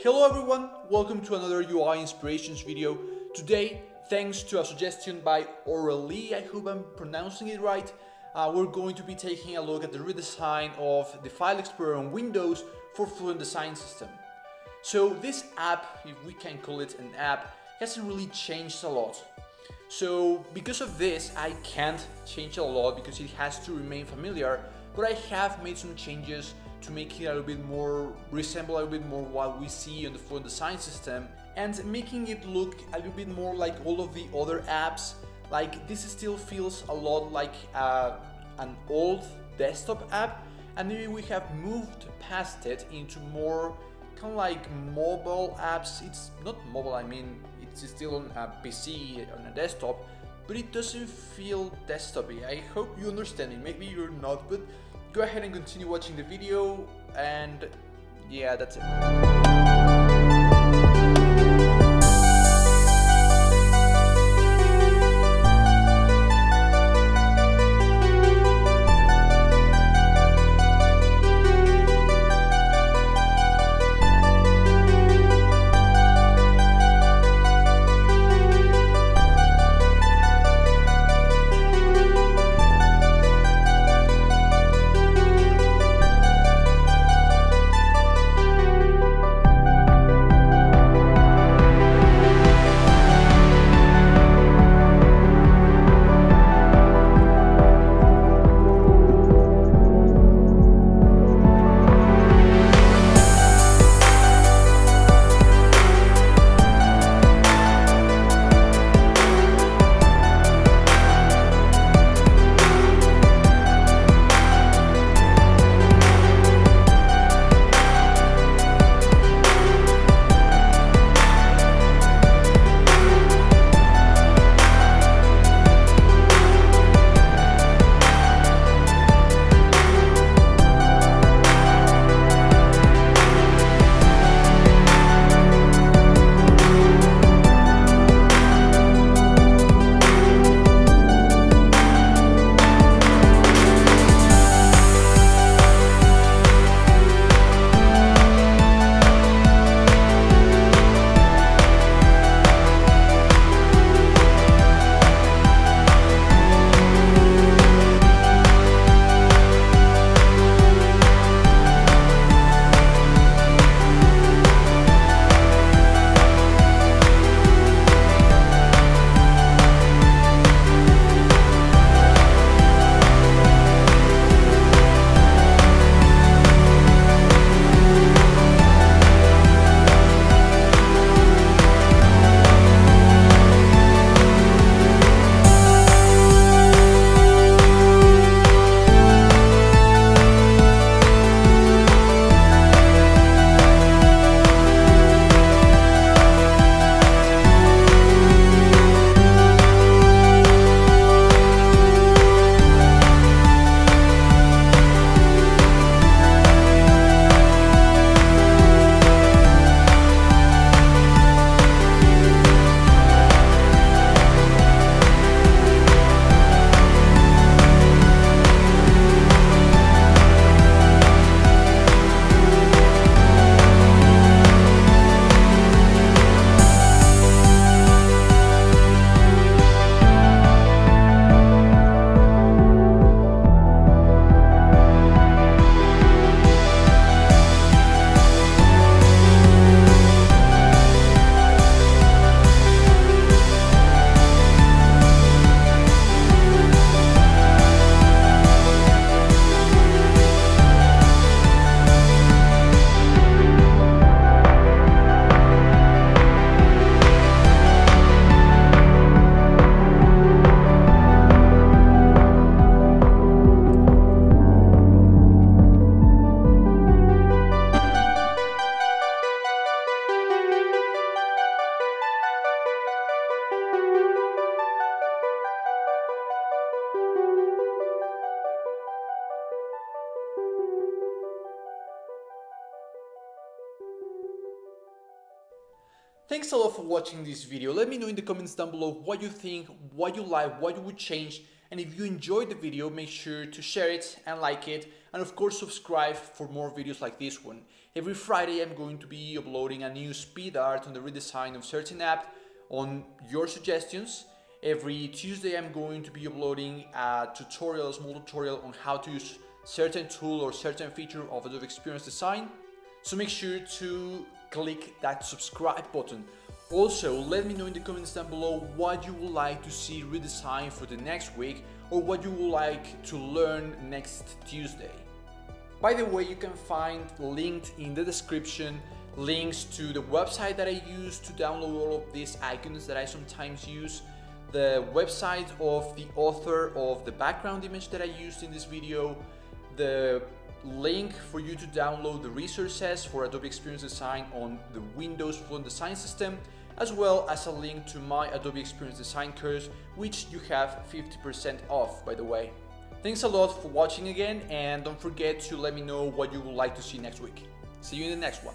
Hello everyone, welcome to another UI Inspirations video. Today, thanks to a suggestion by Aurelie, I hope I'm pronouncing it right, uh, we're going to be taking a look at the redesign of the File Explorer on Windows for Fluent Design System. So this app, if we can call it an app, hasn't really changed a lot. So because of this, I can't change a lot because it has to remain familiar, but I have made some changes to make it a little bit more resemble a little bit more what we see on the Fluent Design System and making it look a little bit more like all of the other apps. Like this still feels a lot like uh, an old desktop app and maybe we have moved past it into more kind of like mobile apps. It's not mobile, I mean, it's still on a PC, on a desktop, but it doesn't feel desktopy. I hope you understand it. Maybe you're not, but go ahead and continue watching the video and yeah, that's it. Thanks a lot for watching this video. Let me know in the comments down below what you think, what you like, what you would change, And if you enjoyed the video, make sure to share it and like it. And of course, subscribe for more videos like this one. Every Friday, I'm going to be uploading a new speed art on the redesign of certain app on your suggestions. Every Tuesday, I'm going to be uploading uh, a tutorial, a small tutorial on how to use certain tool or certain feature of Adobe Experience Design. So make sure to click that subscribe button. Also, let me know in the comments down below what you would like to see redesigned for the next week or what you would like to learn next Tuesday. By the way, you can find linked in the description links to the website that I use to download all of these icons that I sometimes use, the website of the author of the background image that I used in this video, the link for you to download the resources for Adobe Experience Design on the Windows Fluent Design System, as well as a link to my Adobe Experience Design course, which you have 50% off, by the way. Thanks a lot for watching again, and don't forget to let me know what you would like to see next week. See you in the next one.